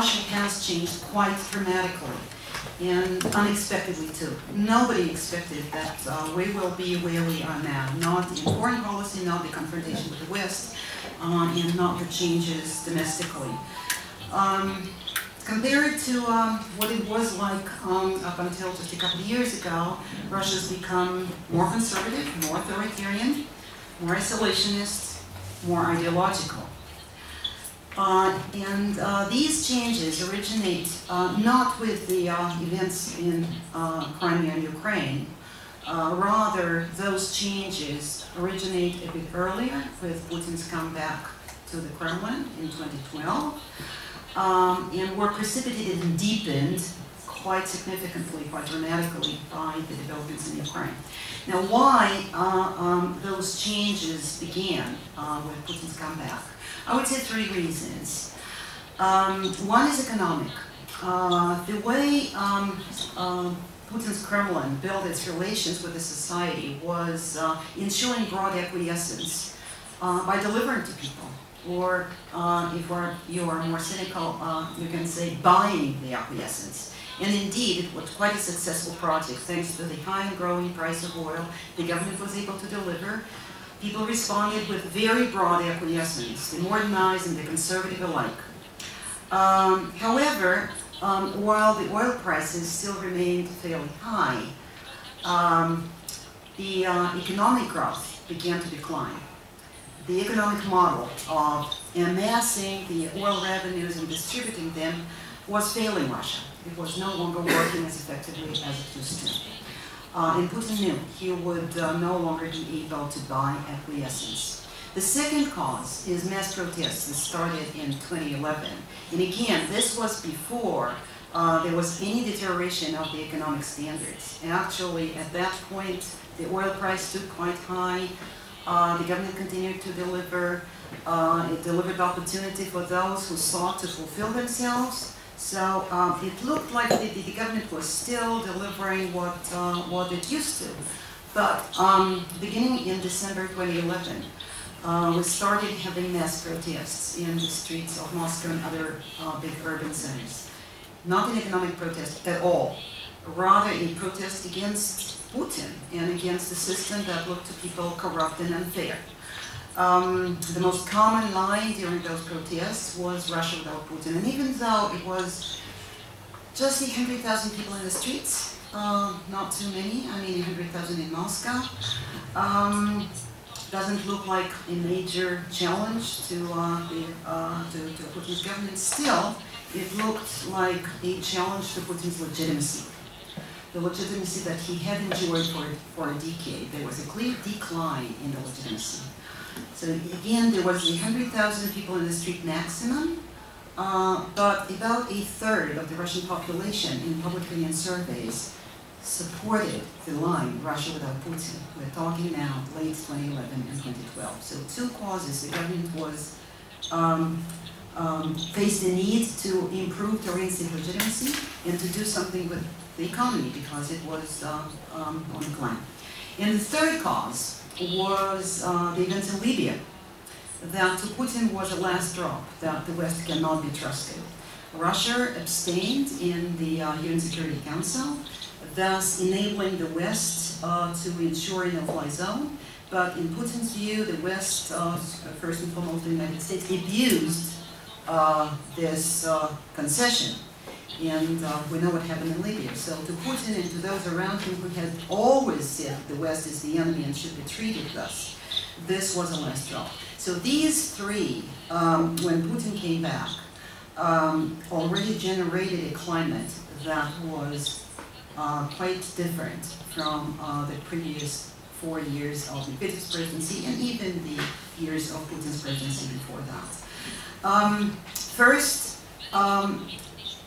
Russia has changed quite dramatically and unexpectedly too. Nobody expected that uh, we will be where we are now, not in foreign policy, not the confrontation with the West, uh, and not the changes domestically. Um, compared to um, what it was like um, up until just a couple of years ago, Russia's become more conservative, more authoritarian, more isolationist, more ideological. Uh, and uh, these changes originate uh, not with the uh, events in uh, Crimea and Ukraine, uh, rather those changes originate a bit earlier with Putin's comeback to the Kremlin in 2012 um, and were precipitated and deepened quite significantly, quite dramatically by the developments in Ukraine. Now why um, those changes began with Putin's comeback? I would say three reasons. Um, one is economic. Uh, the way um, uh, Putin's Kremlin built its relations with the society was uh, ensuring broad acquiescence uh, by delivering to people. Or uh, if you are more cynical, uh, you can say buying the acquiescence. And indeed, it was quite a successful project. Thanks to the high and growing price of oil, the government was able to deliver people responded with very broad acquiescence, the modernized and the conservative alike. Um, however, um, while the oil prices still remained fairly high, um, the uh, economic growth began to decline. The economic model of amassing the oil revenues and distributing them was failing Russia. It was no longer working as effectively as it used to. Uh, and Putin knew he would uh, no longer be able to buy acquiescence. The second cause is mass protests that started in 2011. And again, this was before uh, there was any deterioration of the economic standards. And actually, at that point, the oil price stood quite high. Uh, the government continued to deliver. Uh, it delivered opportunity for those who sought to fulfill themselves. So um, it looked like the, the, government was still delivering what, uh, what it used to. But um, beginning in December 2011, uh, we started having mass protests in the streets of Moscow and other uh, big urban centers. Not an economic protest at all, rather a protest against Putin and against the system that looked to people corrupt and unfair. Um, the most common line during those protests was Russia without Putin. And even though it was just 100,000 people in the streets, uh, not too many, I mean 100,000 in Moscow, um, doesn't look like a major challenge to, uh, the, uh, to, to Putin's government. Still, it looked like a challenge to Putin's legitimacy the legitimacy that he had enjoyed for, for a decade. There was a clear decline in the legitimacy. So again, there was 100,000 people in the street maximum, uh, but about a third of the Russian population in public opinion surveys supported the line Russia without Putin. We're talking now late 2011 and 2012. So two causes. The government was um, um, faced the need to improve the reinstate legitimacy and to do something with the economy because it was uh, um, on decline. And the third cause was uh, the events in Libya, that Putin was a last drop, that the West cannot be trusted. Russia abstained in the uh, UN Security Council, thus enabling the West uh, to ensure a no-fly zone. But in Putin's view, the West, uh, first and foremost the United States, abused uh, this uh, concession and uh, we know what happened in Libya. So to Putin and to those around him who had always said the West is the enemy and should be treated thus, this was a last straw. So these three, um, when Putin came back, um, already generated a climate that was uh, quite different from uh, the previous four years of Medvedev's presidency and even the years of Putin's presidency before that. Um, first, um,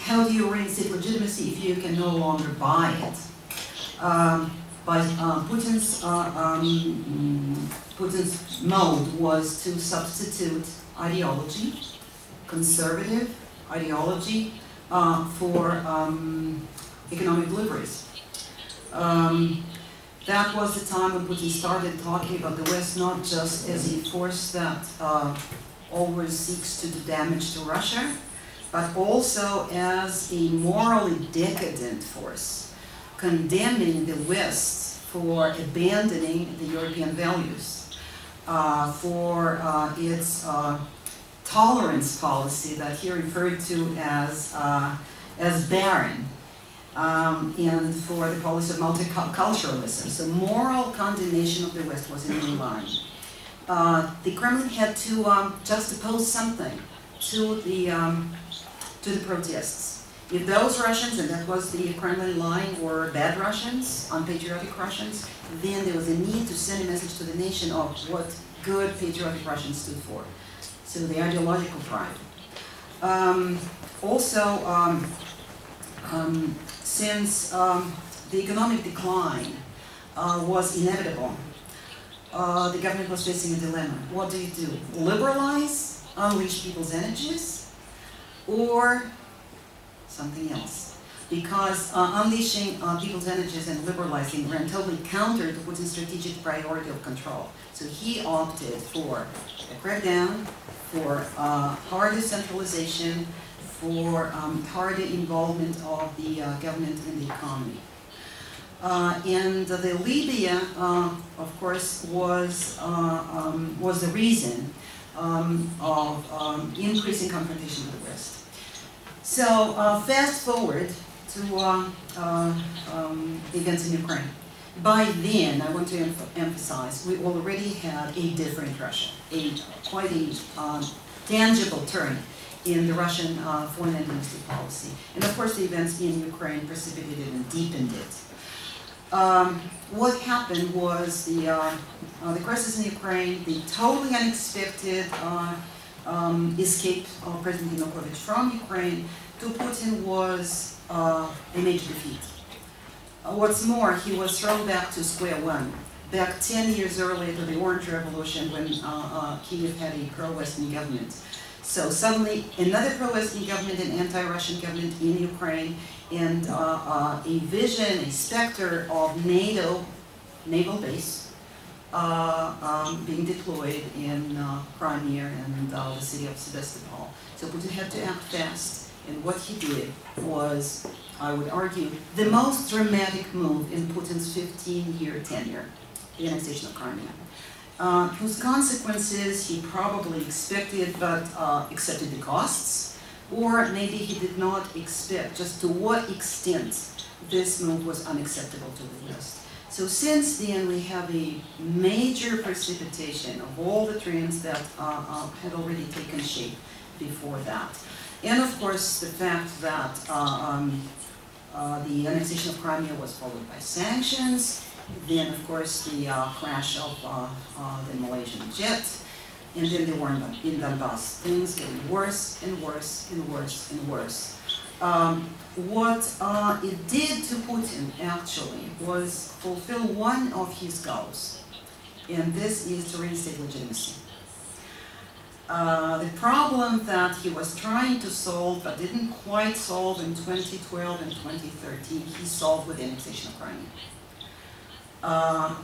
how do you reinstate legitimacy if you can no longer buy it? Um, but uh, Putin's, uh, um, Putin's mode was to substitute ideology, conservative ideology, uh, for um, economic deliveries. Um, that was the time when Putin started talking about the West not just as a force that uh, always seeks to do damage to Russia, but also as a morally decadent force, condemning the West for abandoning the European values, uh, for uh, its uh, tolerance policy that he referred to as, uh, as barren, um, and for the policy of multiculturalism. So moral condemnation of the West was in the line. Uh, the Kremlin had to um, juxtapose something to the, um, to the protests. If those Russians, and that was the Kremlin line, were bad Russians, unpatriotic Russians, then there was a need to send a message to the nation of what good patriotic Russians stood for. So the ideological pride. Um, also, um, um, since um, the economic decline uh, was inevitable, uh, the government was facing a dilemma. What do you do? Liberalize, unleash people's energies, or something else? Because uh, unleashing uh, people's energies and liberalizing ran totally counter to Putin's strategic priority of control. So he opted for a crackdown, for uh, hard decentralization, for um, harder involvement of the uh, government in the economy. Uh, and the Libya, uh, of course, was, uh, um, was the reason um, of um, increasing confrontation with the West. So uh, fast forward to uh, um, events in Ukraine. By then, I want to em emphasize, we already had a different Russia, a quite a tangible turn in the Russian uh, foreign and domestic policy. And of course the events in Ukraine precipitated and deepened it. Um, what happened was the, uh, uh, the crisis in Ukraine, the totally unexpected uh, um, of President Yanukovych from Ukraine to Putin was uh, a major defeat. Uh, what's more, he was thrown back to square one back 10 years earlier to the Orange Revolution when uh, uh, Kiev had a pro-Western government. So suddenly another pro-Western government, an anti-Russian government in Ukraine, and uh, uh, a vision, a specter of NATO naval base uh, um, being deployed in uh, Crimea and uh, the city of Sevastopol. So Putin had to act fast, and what he did was, I would argue, the most dramatic move in Putin's 15-year tenure, the annexation of Crimea uh, whose consequences he probably expected but uh, accepted the costs, or maybe he did not expect just to what extent this move was unacceptable to the West. So since then we have a major precipitation of all the trends that uh, uh had already taken shape before that. And of course the fact that uh, um, uh, the annexation of Crimea was followed by sanctions, then, of course, the uh, crash of uh, the Malaysian jet, and then the war in Donbass. Things getting worse and worse and worse and worse. Um, what uh, it did to Putin, actually, was fulfill one of his goals, and this is to reinstate legitimacy. Uh, the problem that he was trying to solve but didn't quite solve in 2012 and 2013, he solved with the annexation of Crimea. Uh,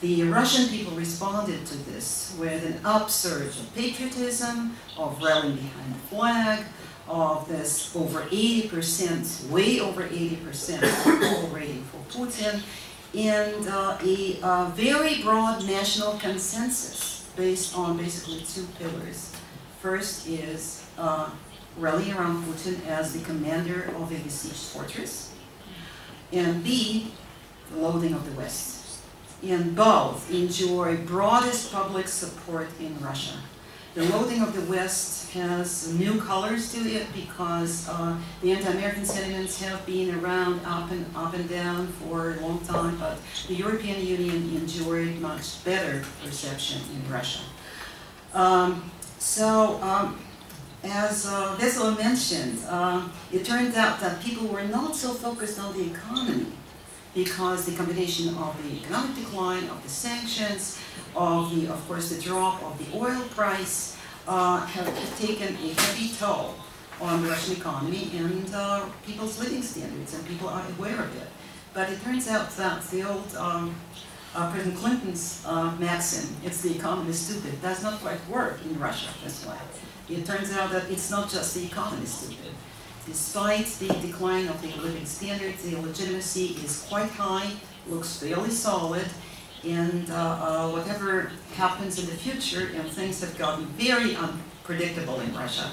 the Russian people responded to this with an upsurge of patriotism, of rallying behind the flag, of this over 80%, way over 80% approval rating for Putin, and uh, a uh, very broad national consensus based on basically two pillars. First is uh, rallying around Putin as the commander of a besieged fortress, and B, the loathing of the West. And both enjoy broadest public support in Russia. The loathing of the West has new colors to it because uh, the anti-American sentiments have been around up and up and down for a long time, but the European Union enjoyed much better reception in Russia. Um, so, um, as uh, mentioned, uh, it turned out that people were not so focused on the economy because the combination of the economic decline, of the sanctions, of the, of course, the drop of the oil price uh, have taken a heavy toll on the Russian economy and uh, people's living standards, and people are aware of it. But it turns out that the old um, uh, President Clinton's uh, maxim, it's the economy stupid, does not quite work in Russia, that's why. It turns out that it's not just the economy stupid. Despite the decline of the living standards, the legitimacy is quite high, looks fairly solid, and uh, uh, whatever happens in the future, and things have gotten very unpredictable in Russia,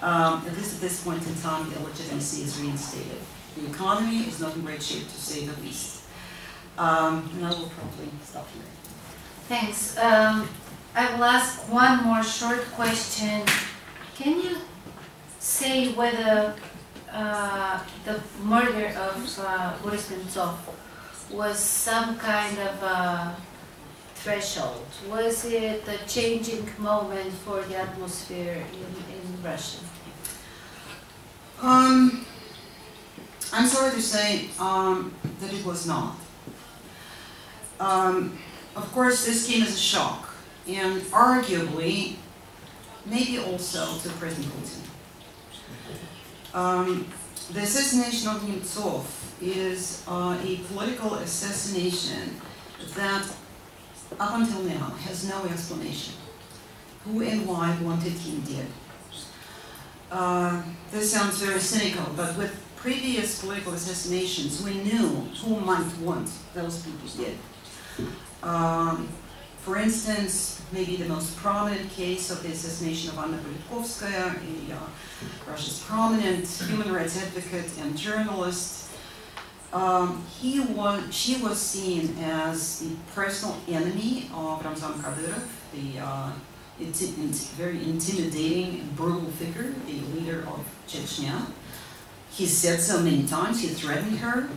um, at least at this point in time, the legitimacy is reinstated. The economy is not in great shape, to say the least. Um, and I will probably stop here. Thanks. Um, I will ask one more short question. Can you say whether uh, the murder of uh, Boris Nemtsov was some kind of a threshold? Was it a changing moment for the atmosphere in, in Russia? Um, I'm sorry to say um, that it was not. Um, of course, this came as a shock, and arguably, maybe also to President Putin. Um, the assassination of Nemtsov is uh, a political assassination that, up until now, has no explanation. Who and why wanted him dead? Uh, this sounds very cynical, but with previous political assassinations, we knew who might want those people dead. Um, for instance, maybe the most prominent case of the assassination of Anna Politkovskaya, a uh, Russia's prominent human rights advocate and journalist. Um, he was, she was seen as the personal enemy of Ramzan Kadyrov, the uh, inti very intimidating and brutal figure, the leader of Chechnya. He said so many times, he threatened her.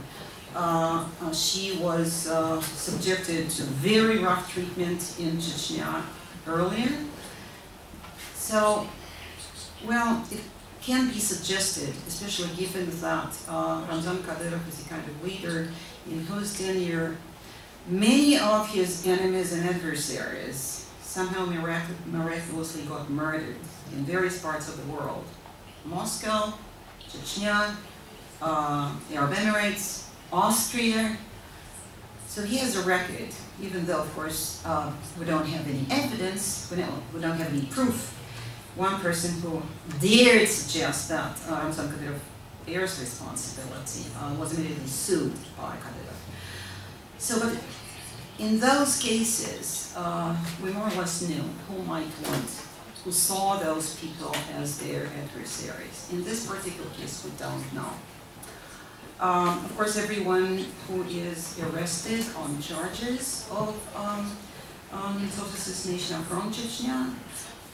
Uh, uh, she was uh, subjected to very rough treatment in Chechnya earlier. So, well, it can be suggested, especially given that Ramzan Kadyrov is a kind of leader in whose tenure many of his enemies and adversaries somehow mirac miraculously got murdered in various parts of the world. Moscow, Chechnya, uh, Arab Emirates, Austria. So he has a record, even though, of course, uh, we don't have any evidence, we don't, we don't have any proof. One person who dared suggest that uh, Ramzan Kadyrov bears responsibility uh, was immediately sued by Kadyrov. So, but in those cases, uh, we more or less knew who might want, who saw those people as their adversaries. In this particular case, we don't know. Um, of course, everyone who is arrested on charges of um, um, assassination are from Chechnya.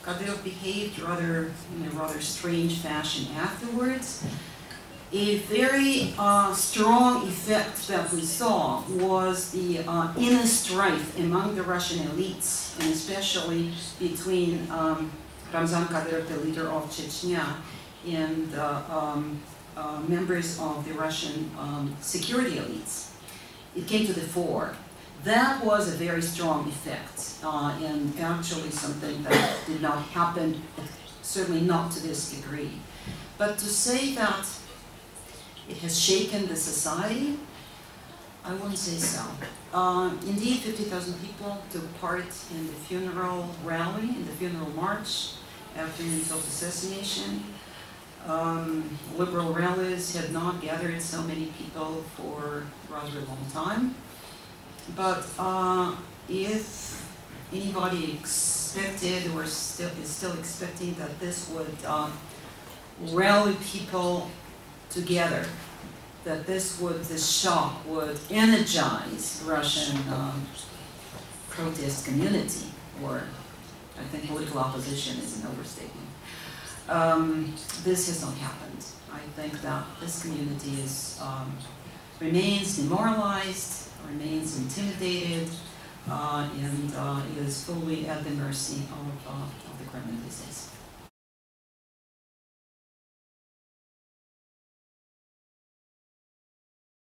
Kadyrov behaved rather in a rather strange fashion afterwards. A very uh, strong effect that we saw was the uh, inner strife among the Russian elites, and especially between um, Ramzan Kadyrov, the leader of Chechnya, and uh, um, uh, members of the Russian um, security elites. It came to the fore. That was a very strong effect, uh, and actually something that did not happen, certainly not to this degree. But to say that it has shaken the society, I wouldn't say so. Uh, indeed, 50,000 people took part in the funeral rally, in the funeral march after Nemtsov's assassination. Um, liberal rallies had not gathered so many people for rather a long time. But uh, if anybody expected or still is still expecting that this would uh, rally people together, that this would, this shock would energize Russian um, protest community, or I think political opposition is an overstatement. Um, this has not happened. I think that this community is, um, remains demoralized, remains intimidated, uh, and uh, is fully at the mercy of, uh, of the these days.